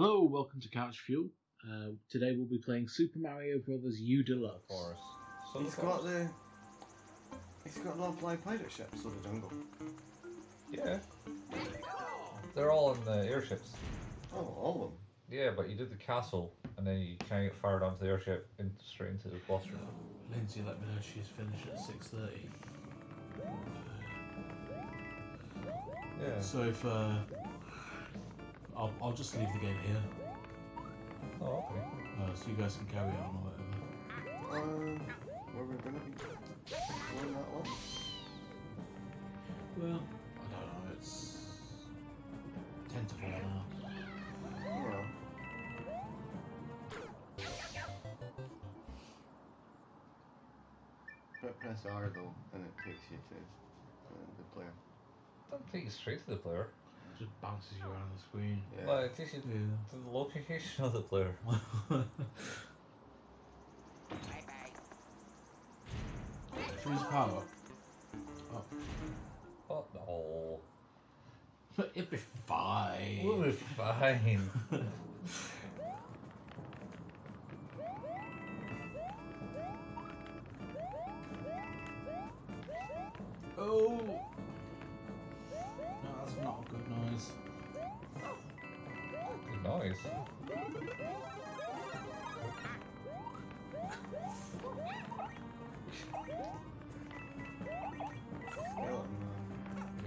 Hello, welcome to Couch Fuel. Uh, today we'll be playing Super Mario Brothers U Deluxe. Forest. Sun He's got the. He's got non-fly pirate ships of the jungle. Yeah. They're all in the airships. Oh, all of them. Yeah, but you did the castle, and then you kind of get fired onto the airship in, straight into the boss room. Lindsay let me know she's finished at 6.30. Yeah. So if... Uh, I'll, I'll just leave the game here, Oh, okay. uh, so you guys can carry on or whatever. Um, where we're gonna be going that long? Well, I don't know, it's... 10 to 4 now. Well. But press R though, and it takes you to uh, the player. Don't take you straight to the player. Just bounces you around the screen. Yeah. Well, it takes you Yeah. to the location oh. of the player. Freeze power. Oh. Oh, no. It'd be fine. We'll be fine. Oh! Noise.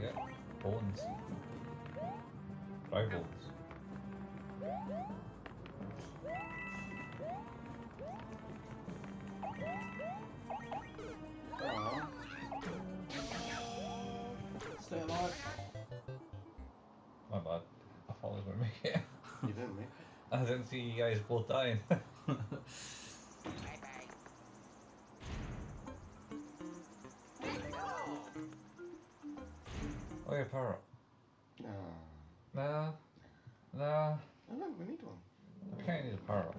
Yeah. Bones. Dry bones. I didn't see you guys both dying. oh yeah, power up. No. Nah. Nah. Oh no, we need one. I can't need a power up.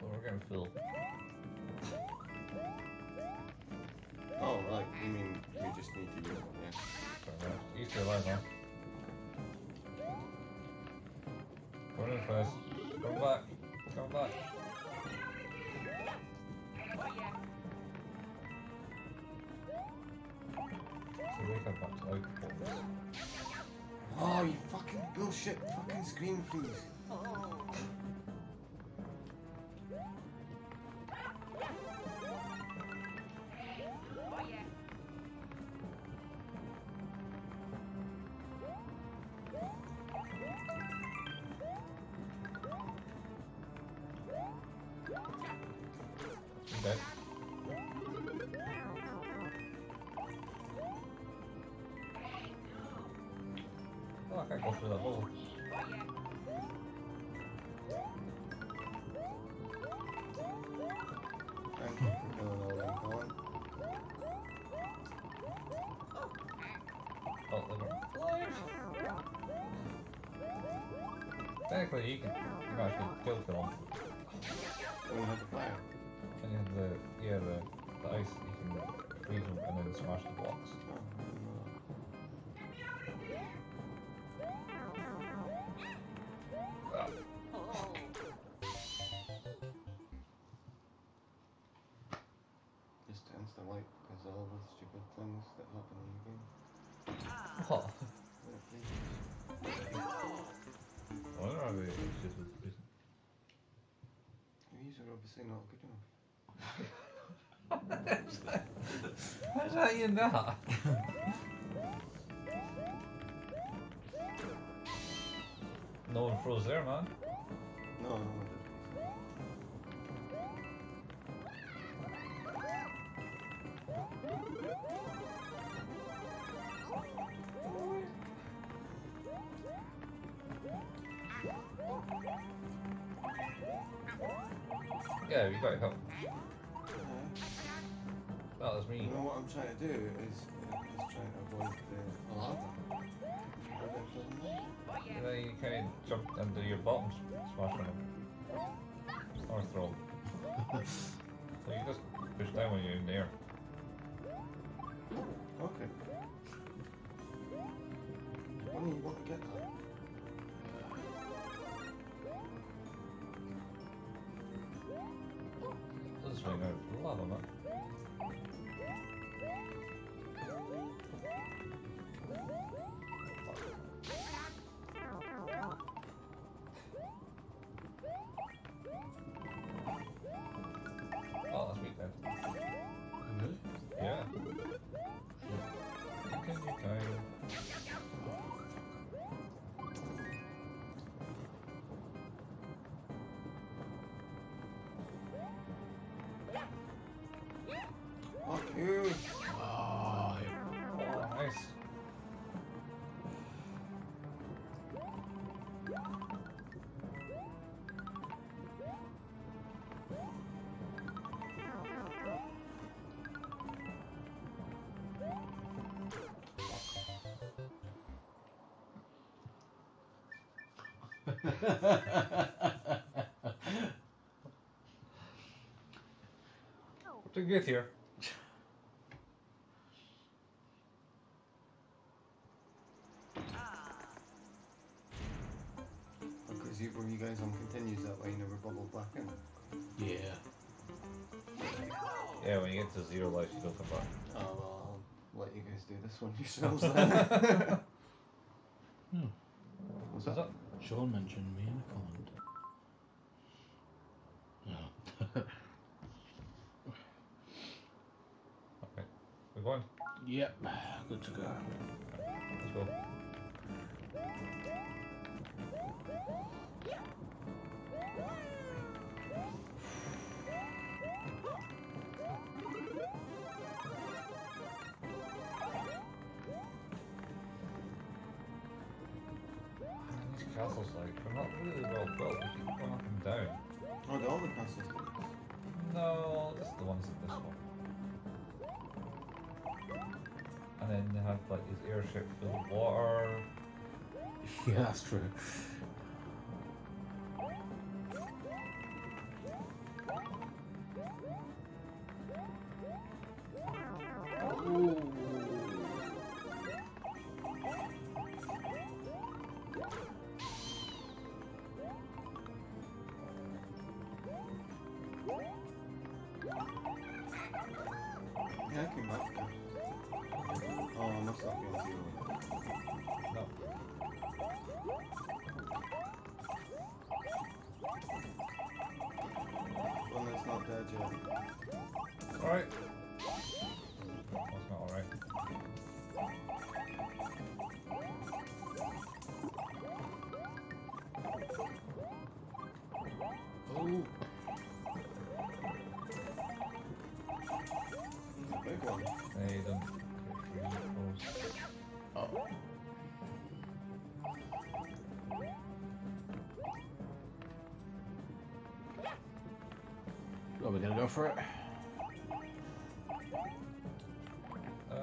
So we're gonna fill. Oh, right. You mean we just need to use one, yeah. Fair enough. You still alive now. Come in first. Come back. Come back. So we come back to outposts. Oh, you fucking bullshit fucking screen please. Oh. Go through that hole. Thank you for killing all them Colin. Oh, Technically, you can, you can actually kill them. Don't have the fire. And you have the, yeah, the, the ice, you can freeze them and then smash the blocks. The stupid things that happen in the game. What? Yeah, please. I wonder how they it's just with reason. These are obviously not good enough. How's that you not? no one froze there, man. No, no, no. Yeah, you got help. Yeah. That was You me. know what I'm trying to do is, uh, is trying to avoid the. But it doesn't. You kind of jump under your bottom smash on them. Or throw. so you just push down when you're in the air. Okay. I do you want to get that. This thing over lava, man. What did you get here? Because you, were you guys on continues that way, you never bubbled back in. yeah. Yeah, when you get to zero life, you don't come back. Oh well, I'll let you guys do this one yourselves then. Hmm. What's Is that? Sean mentioned me in a comment. No. Okay. We're going. yep, good to go. Let's go. These castles, like, they're not really well built. They keep going up and down. Oh, the all the castles do. No, just the ones in this one. And then they have like these airships filled with water. Yeah, that's true. Go for it? Uh,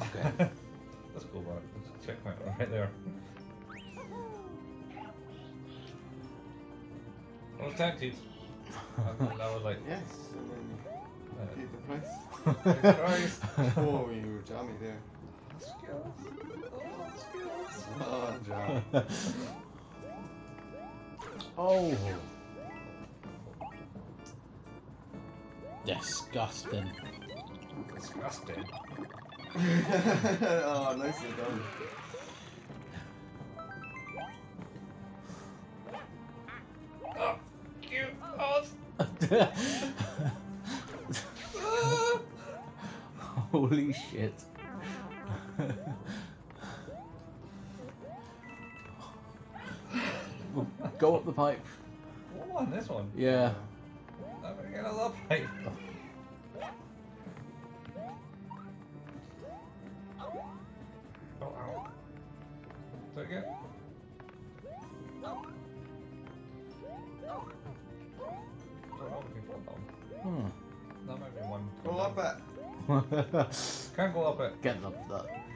Okay. let's go back. Let's checkpoint right there. I was tempted. And I was like, Yes, and then uh, paid the price. Christ. oh, you were jammy there. skills. Oh, skills. Oh, jam. oh. Disgusting. Disgusting. oh, nicely done. Oh, ah, you. Oh, Holy shit. Go up the pipe. what one? This one? Yeah. I'm gonna get another pipe. Can't go up it. Get up that.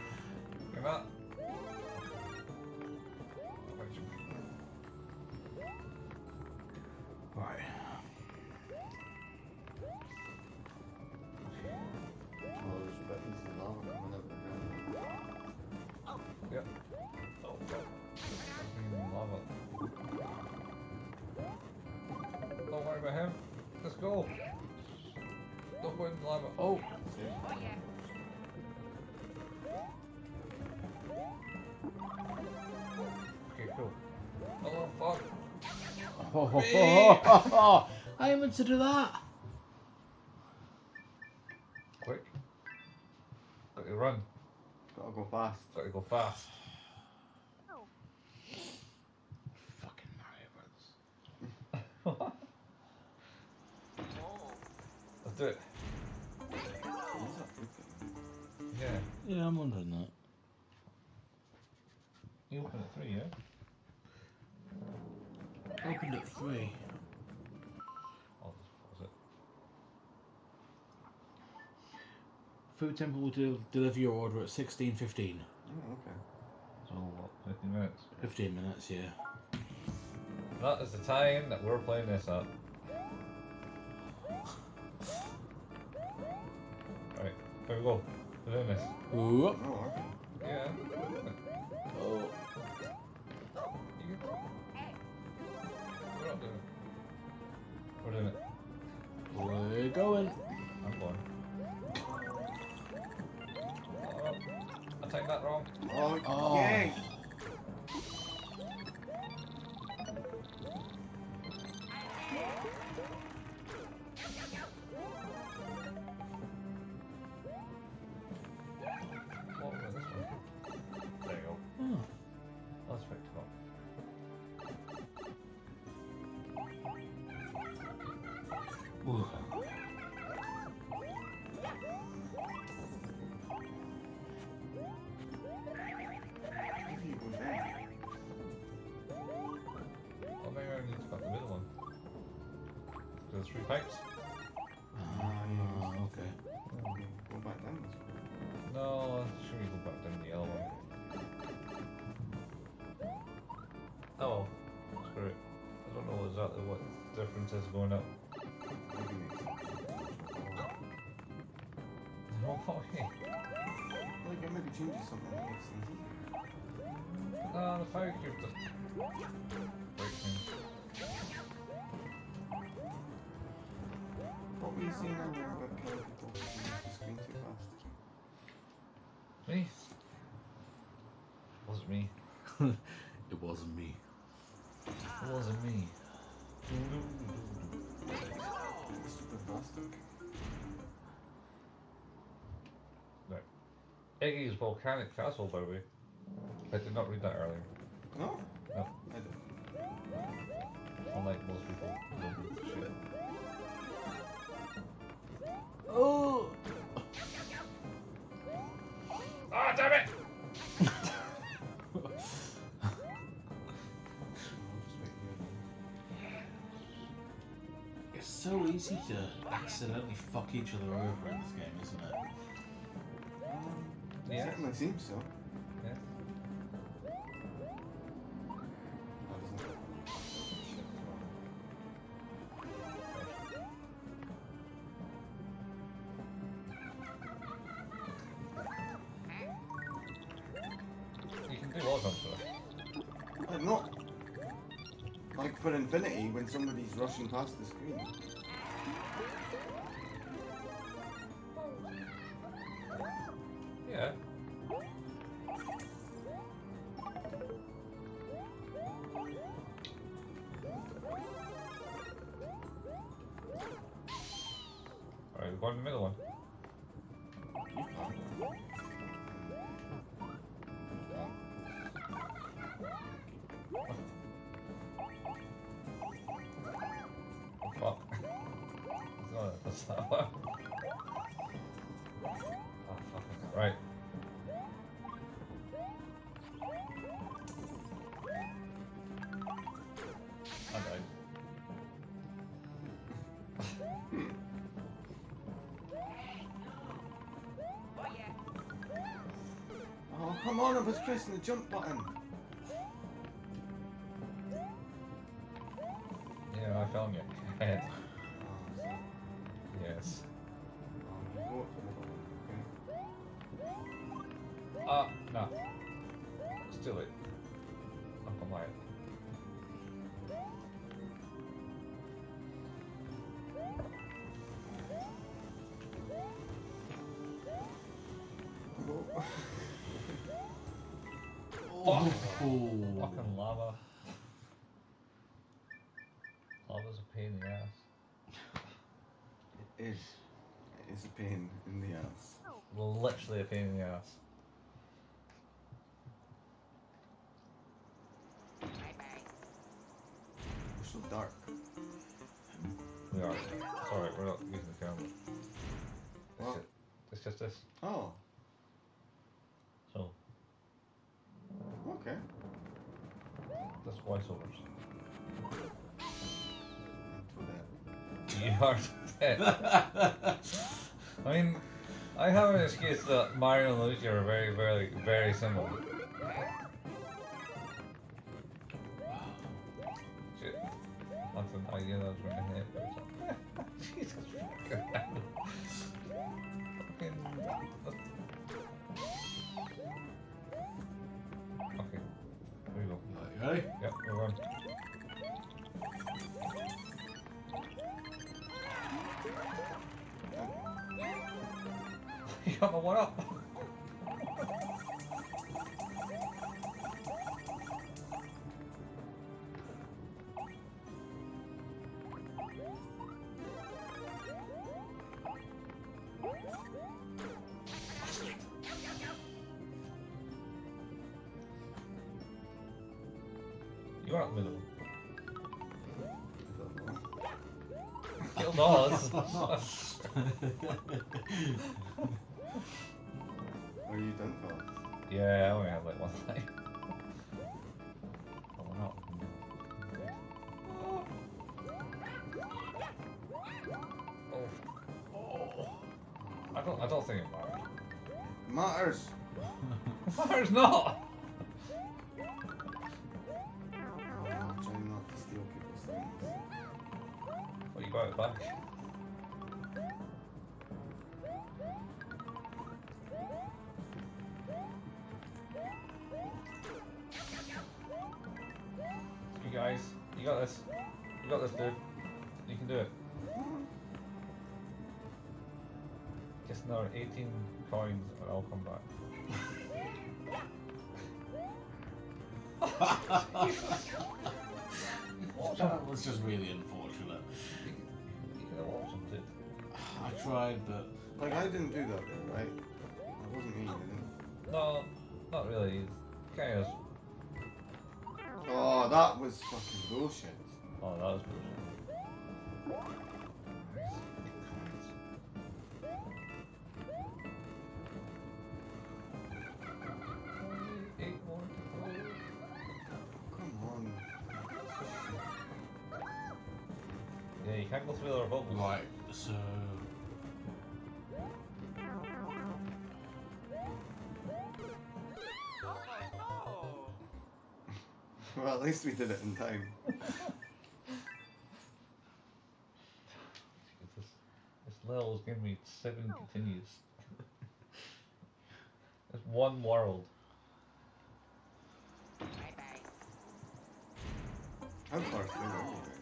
To do that. Quick. Got to run. Gotta go fast. Got to go fast. Fucking Mario Brothers. Let's do it. What's that looking? Yeah. Yeah, I'm wondering that. You opened at three, yeah? Opened at three. I'll just pause it. Food Temple will del- deliver your order at 16.15. Oh, okay. So, what, 15 minutes? 15 minutes, yeah. That is the time that we're playing this up. Right, here we go. We're doing this. Ooh. Oh, okay. Yeah. Oh. You- We're not doing it. We're doing it. We're going. I'm going. I typed that wrong. Oh, Oh. Three pipes. Ah, okay. Okay, Go back down this way. No, sure you go back down the yellow one. Oh, screw it. I don't know exactly what the difference is going up. No way. Like, it maybe changes something that makes things easier. No, the fire cube What were you saying earlier about killing people who use the screen too fast? Me? Wasn't me. It wasn't me. It wasn't me. Stupid bastard. Iggy's volcanic castle, by the way. I did not read that earlier. No? No. I did. Unlike most people who don't read the shit. Oh! Ah, damn it! I'll just wait here. It's so easy to accidentally fuck each other over in this game, isn't it? Um, it Yeah. certainly seems so. For infinity when somebody's rushing past the screen. Come on! I was pressing the jump button. Yeah, I found you. Head. Yes. oh, you go up the Fucking lava. Lava's a pain in the ass. It is. It is a pain in the ass. Literally a pain in the ass. We're so dark. We are. It's alright, we're not using the camera. What? It's just this. Oh, voiceovers. That. You are dead. I mean, I have an excuse that Mario and Luigi are very, very, very similar. You're out in the middle. I don't know. No, this Are you done, Carl? Yeah, I only had like one life. Oh, we're not. Oh. I don't. I don't think it matters. Matters. It matters not. Back. You guys, you got this. You got this, dude. You can do it. Just another 18 coins and I'll come back. that was just really unfortunate. You could have it. I tried, but Like, I didn't do that bit, right? That wasn't did No, not really. It? Oh, that was fucking bullshit. Oh, that was bullshit. Can't go through the other bubbles. right. So Well, at least we did it in time. This, this level's giving me seven continues. It's one world. How far through are you guys?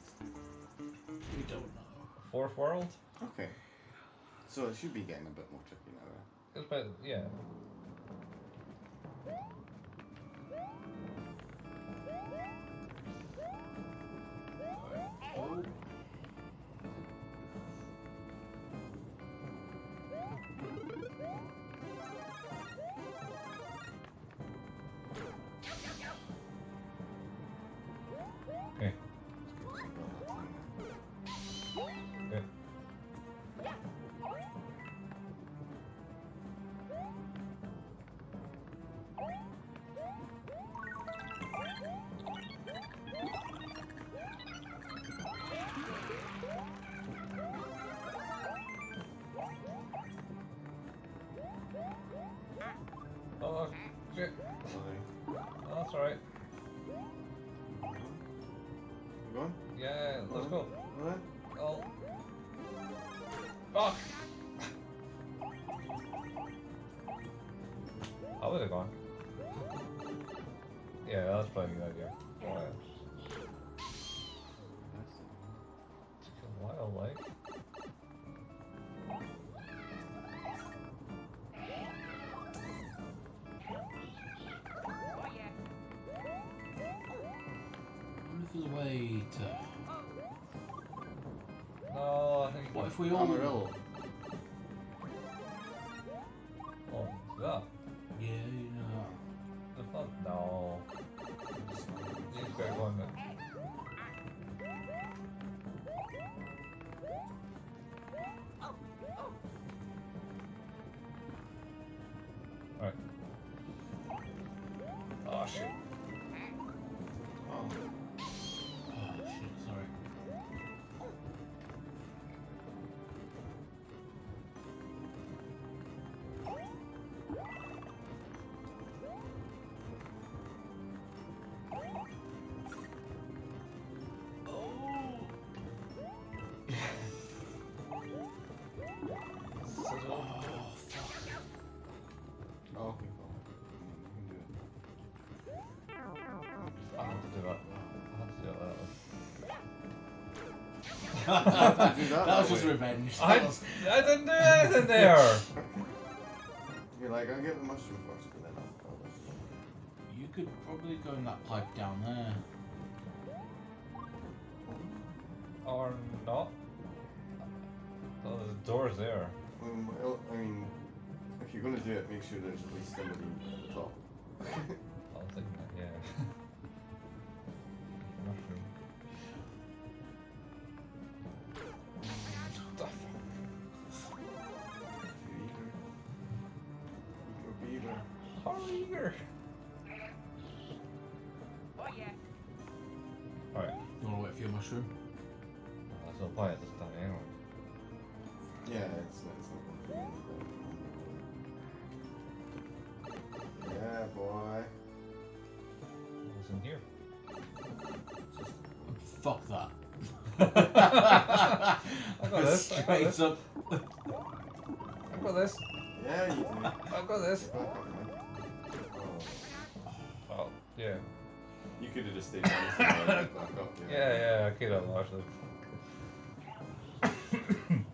We don't know. Fourth world? Okay. So it should be getting a bit more tricky now, right? It's about, yeah. I would have gone. Yeah, that's probably a good idea. Oh, that. How do you do that that was that just way? revenge. I, was- I didn't do anything there! You're like, I'll get the mushroom first, and then I'll I'll You could probably go in that pipe down there. Or not. Oh, there's doors there. Um, well, I mean, if you're gonna do it, make sure there's at least somebody at the top. I was thinking that, yeah. want to wait for your mushroom? that's no point at this time anyway. Yeah, it's it's not gonna be anything. Yeah, boy. What's in here? Fuck that. I got this, I got Straight this. up. I've got this. Yeah, you do. I've got this. Back. Oh. Oh, yeah. You could have just stayed down this and back up. Yeah, yeah, I could have actually.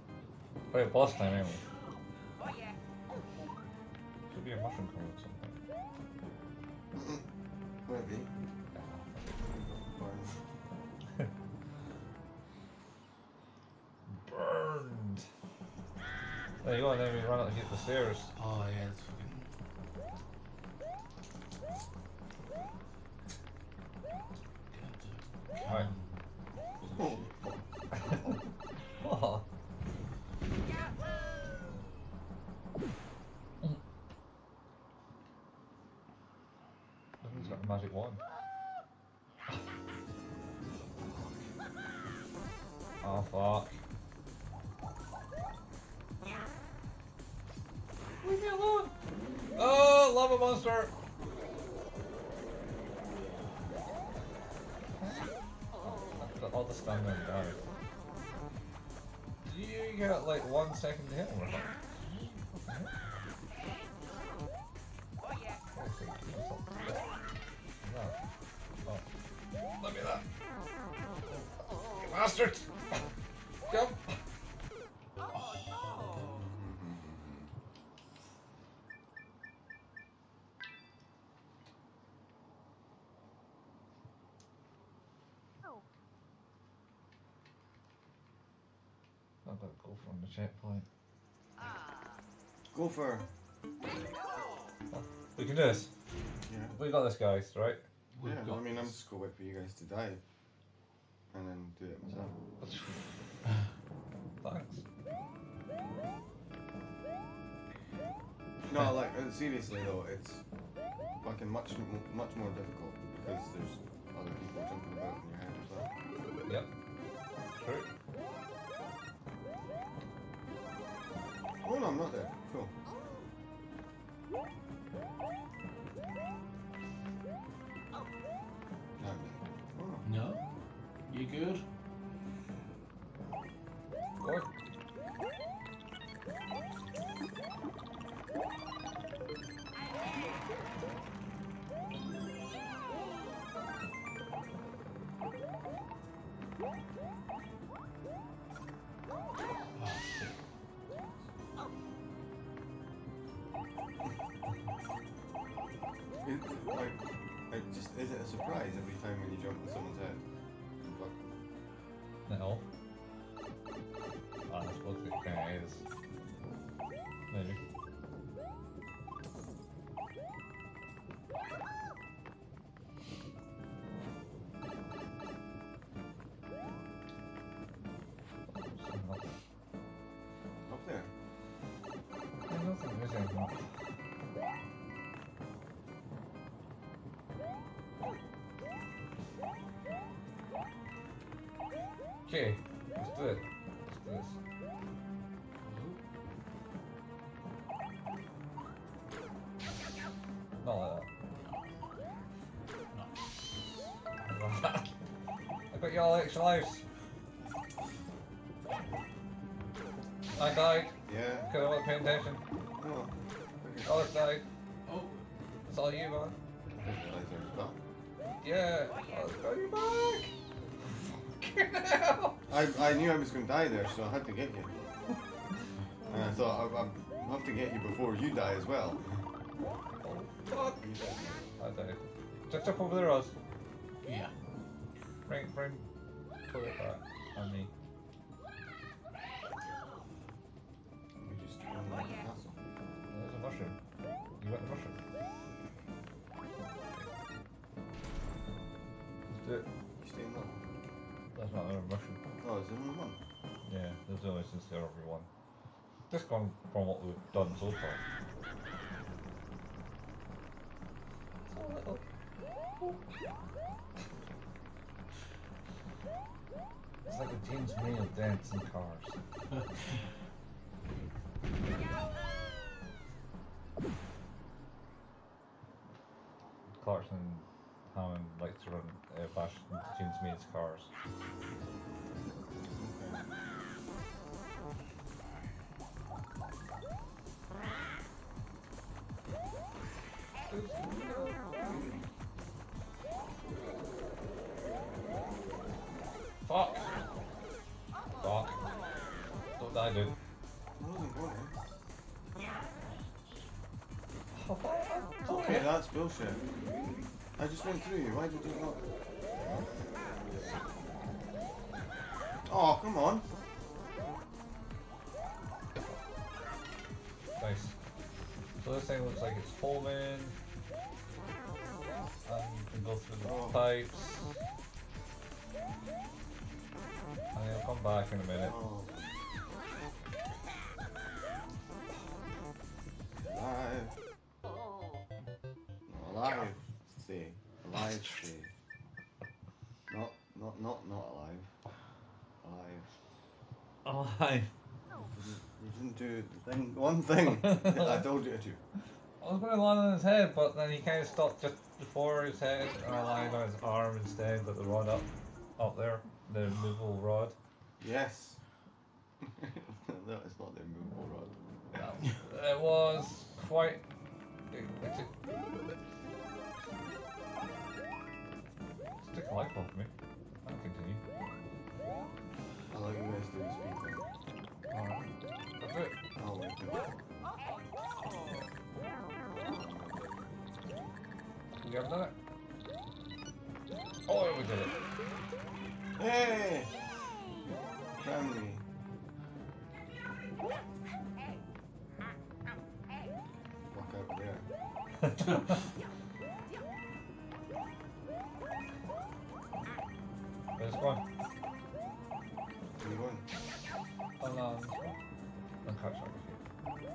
Right, boss time anyway. Should be a mushroom coming at some point. Maybe. Burned. There you go, and then we run out and hit the stairs. Oh yeah, Right. Oh. Oh. He's got a magic wand. Oh fuck. Leave me alone! Oh, lava monster! I'll just stand there and die. You got like one second to hit him or something. Oh. oh, oh. Let me that. You bastard! Checkpoint. Go for. We can do this. Yeah. We got this, guys, right? We've yeah, got I mean, I'm just gonna wait for you guys to die. And then do it myself. Thanks. No, like, uh, seriously though, it's fucking much, much more difficult because there's other people jumping about in your head as well. Yep. True. I'm not there. Cool. I'm. Oh. No? You good? Go. Oh Is it just isn't a surprise every time when you jump on someone's head. But... No. Oh, I suppose it kind of is. Maybe. Okay, let's do it. Let's do this. Not like that. I got you all extra lives. I died Yeah. because I wasn't paying attention. Oh. Okay. Others died. Oh, It's all you, man. I didn't realise was that. Yeah. Others got you back. Fucking hell. I, I knew I was going to die there, so I had to get you. And I thought I, I'll have to get you before you die as well. Oh, fuck. I died. Just jump over there, Oz. yeah. Bring, bring. Put it back on me. There's only since the other one. Just gone from what we've done so far. So little. It's like a James May of dancing cars. Clarkson Hammond likes to run uh, bash James May's cars. Bullshit. I just went through you. Why did you not? Oh, come on. Nice. So this thing looks like it's foaming. And um, you can go through the Oh. pipes. And it'll come back in a minute. Oh. Alive. You didn't do the thing. One thing. I told you to. do. I was going to land on his head, but then he kind of stopped just before his head, and I landed on his arm instead, with the rod up, up there, the movable rod. Yes. that is not the immovable rod. It was quite. It, it's a, stick a light bulb me. I'll continue. I'll let you guys do the speed We it. Oh, we did it. Hey! Family. Walk out there. Where's it With you.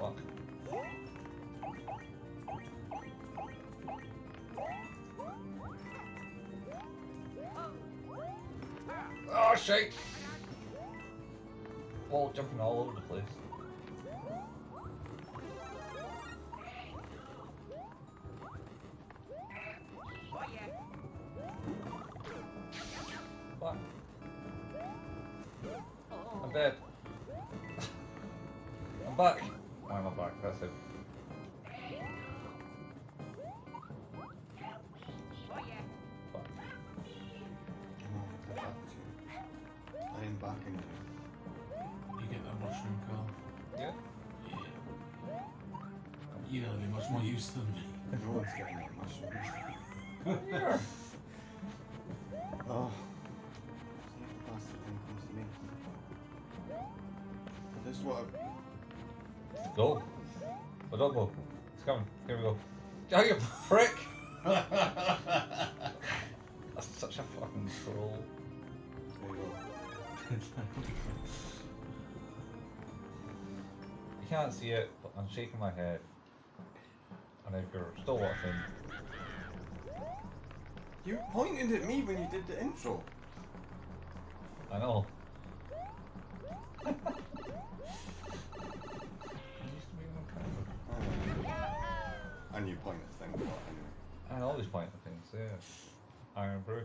Fuck. Oh shit! Ball jumping all over the place. Oh, you a prick! That's such a fucking troll. You can't see it, but I'm shaking my head. And if you're still watching, You pointed at me when you did the intro. I know. of. And you point at things, but anyway. I always point at things, yeah. Irn-Bru.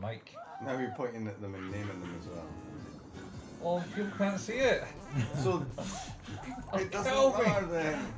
Mike. Now you're pointing at them and naming them as well. Well, people can't see it. So it doesn't matter then.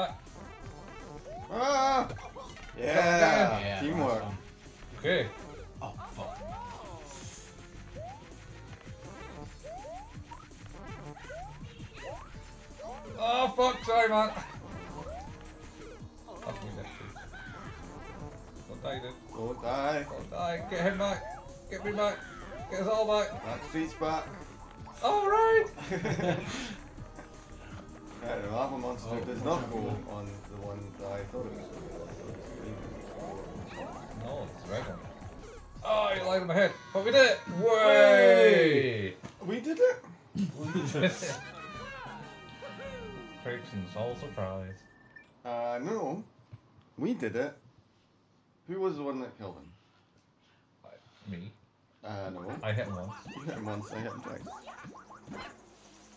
Back. Ah! Yeah, Yeah, teamwork. nice. Okay. Oh, fuck. Oh, fuck, sorry, man. Fuck me, that shit. Don't die, dude. Don't die. Don't die. Get him back. Get me back. Get us all back. That street's back. Alright. Yeah, the Oh, does not go on the one that I thought it was going to go. I thought it was green. No, it's the red one. Oh, you lied on my head. But we did it. Way. We did it? Predictions all surprise. Uh, no. We did it. Who was the one that killed him? Me. Uh, no. I hit him once. You hit him once, I hit him twice.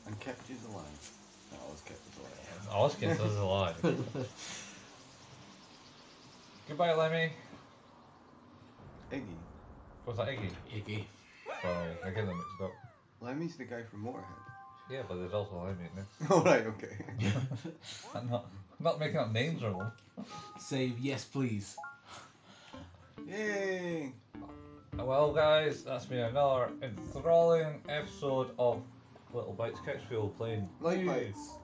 And kept you alive. No, I was kept you alive. Oskin is alive. Goodbye, Lemmy. Iggy. Was that Iggy? Iggy. Sorry, I get them mixed up. Lemmy's the guy from Motorhead. Yeah, but there's also Lemmy in this. Alright, okay. I'm not, I'm not making up names or one. Save yes, please. Yay! Well, guys, that's been another enthralling episode of Little Bites CouchFuel playing. Lyte new- Bytes.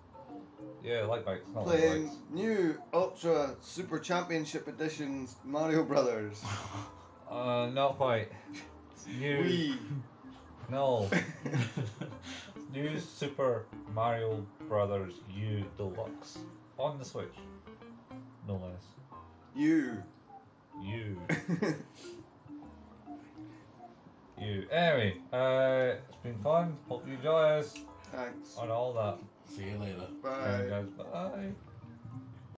Yeah, Lyte Bytes, not Lyte Playing Bytes. new Ultra Super Championship Editions Mario Brothers. Uh, not quite. New. We. No. New Super Mario Brothers U Deluxe on the Switch. No less. You. You. you. Anyway, uh, it's been fun. Hope you enjoy us Thanks. on all that. See you later. Bye. Alright, guys, bye.